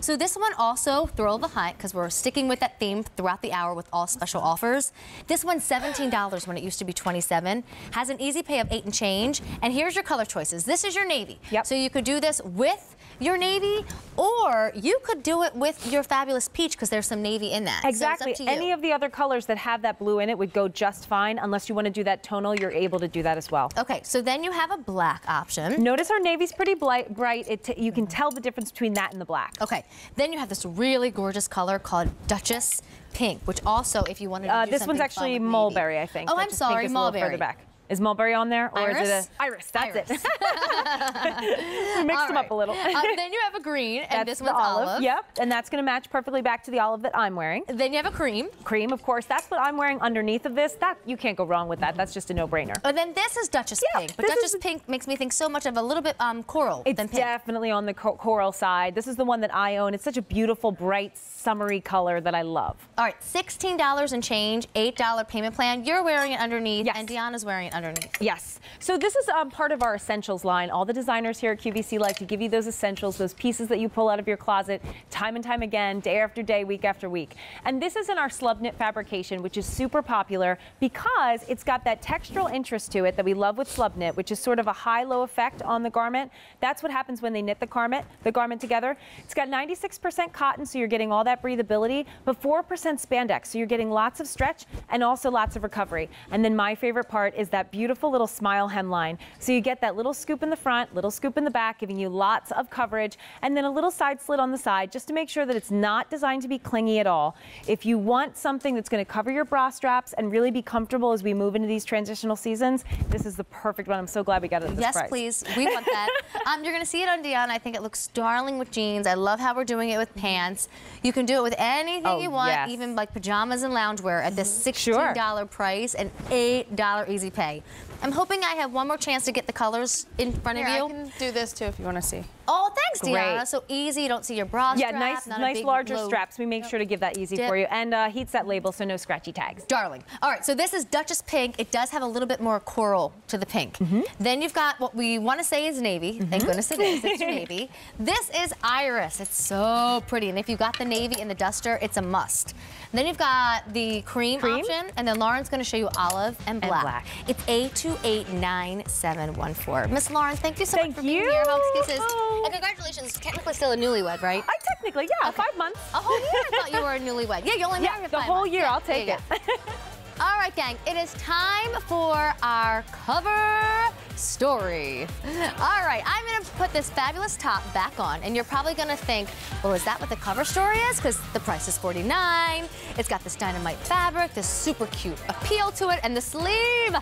So this one also thrill of the hunt because we're sticking with that theme throughout the hour with all special offers. This one's $17 when it used to be 27. Has an easy pay of eight and change. And here's your color choices. This is your navy. Yep. So you could do this with your navy, or you could do it with your fabulous peach because there's some navy in that. Exactly. So Any of the other colors that have that blue in it would go just fine. Unless you want to do that tonal, you're able to do that as well. Okay, so then you have a black option. Notice our navy's pretty bright. bright. It you can tell the difference between that and the black. Okay, then you have this really gorgeous color called Duchess Pink, which also, if you wanted to Uh, do this one's actually mulberry, navy. I think. Oh, I'm sorry, is a little mulberry. Further back. Is mulberry on there, or Iris? is it a iris? That's Iris. it. we mixed All them up a little. Uh, then you have a green, and That's this one's olive. Yep, and that's going to match perfectly back to the olive that I'm wearing. Then you have a cream. Cream, of course. That's what I'm wearing underneath of this. That you can't go wrong with that. That's just a no-brainer. And then this is Duchess Yeah, Pink, but Duchess is- Pink makes me think so much of a little bit um, coral It's than pink. definitely on the co- coral side. This is the one that I own. It's such a beautiful, bright, summery color that I love. All right, $16 and change, $8 payment plan. You're wearing it underneath, Yes. and Deanna's wearing it underneath. Yes. So this is um, part of our essentials line. All the designers here at QVC like to give you those essentials, those pieces that you pull out of your closet time and time again, day after day, week after week. And this is in our slub knit fabrication, which is super popular because it's got that textural interest to it that we love with slub knit, which is sort of a high-low effect on the garment. That's what happens when they knit the garment, the garment together. It's got 96% cotton, so you're getting all that breathability, but 4% spandex, so you're getting lots of stretch and also lots of recovery. And then my favorite part is that beautiful little smile hemline. So you get that little scoop in the front, little scoop in the back, giving you lots of coverage, and then a little side slit on the side just to make sure that it's not designed to be clingy at all. If you want something that's going to cover your bra straps and really be comfortable as we move into these transitional seasons, this is the perfect one. I'm so glad we got it Yes, price. please. We want that. um, you're going to see it on Deanna. I think it looks darling with jeans. I love how we're doing it with pants. You can do it with anything Oh, you want, yes. Even like pajamas and loungewear at this $16 Sure. price and $8 easy pay. I'm hoping I have one more chance to get the colors in front Here, of you. I you. can do this too if you want to see. Oh, Great. So easy. You don't see your bra Yeah, strap, nice, nice larger load. straps. We make sure to give that easy Dip. for you, and uh, heats that label so no scratchy tags. Darling. All right, so this is Duchess Pink. It does have a little bit more coral to the pink. Mm-hmm. Then you've got what we want to say is navy. Thank goodness it is. It's navy. This is iris. It's so pretty. And if you've got the navy in the duster, it's a must. Then you've got the cream, Cream. option, and then Lauren's going to show you olive and black. And black. It's A289714. Miss Lauren, thank you so Thank much for being here. Home Excuses. Oh. And congratulations. Technically still a newlywed, right? I technically, yeah, five months. A whole year I thought you were a newlywed. Yeah, you only married Yeah, the whole months. year. Yeah, I'll take it. All right, gang, it is time for our cover story. All right, I'm gonna put this fabulous top back on, and you're probably gonna think, well, is that what the cover story is? Because the price is 49. It's got this dynamite fabric, this super cute appeal to it, and the sleeve.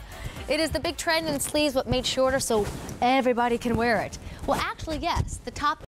It is the big trend in sleeves, what made shorter so everybody can wear it. Well, actually, yes, the top